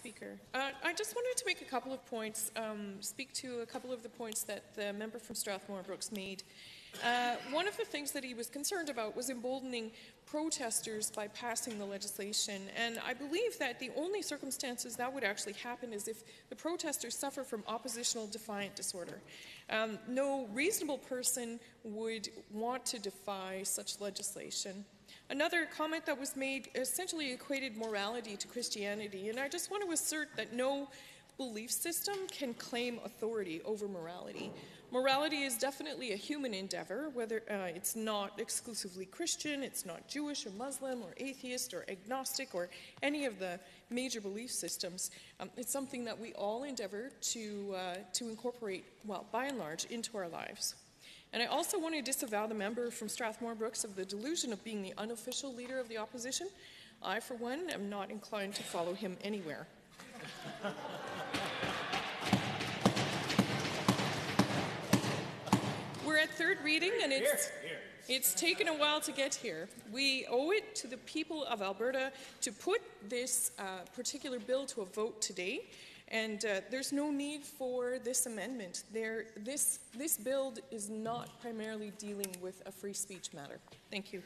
Speaker. Uh, I just wanted to make a couple of points, um, speak to a couple of the points that the member from Strathmore Brooks made. Uh, one of the things that he was concerned about was emboldening protesters by passing the legislation, and I believe that the only circumstances that would actually happen is if the protesters suffer from oppositional defiant disorder. Um, no reasonable person would want to defy such legislation. Another comment that was made essentially equated morality to Christianity, and I just want to assert that no belief system can claim authority over morality. Morality is definitely a human endeavor, whether uh, it's not exclusively Christian, it's not Jewish or Muslim or atheist or agnostic or any of the major belief systems. Um, it's something that we all endeavor to, uh, to incorporate, well, by and large, into our lives. And I also want to disavow the member from Strathmore Brooks of the delusion of being the unofficial leader of the opposition. I, for one, am not inclined to follow him anywhere. We're at third reading, and it's, it's taken a while to get here. We owe it to the people of Alberta to put this uh, particular bill to a vote today. And uh, there's no need for this amendment. There, this, this bill is not primarily dealing with a free speech matter. Thank you.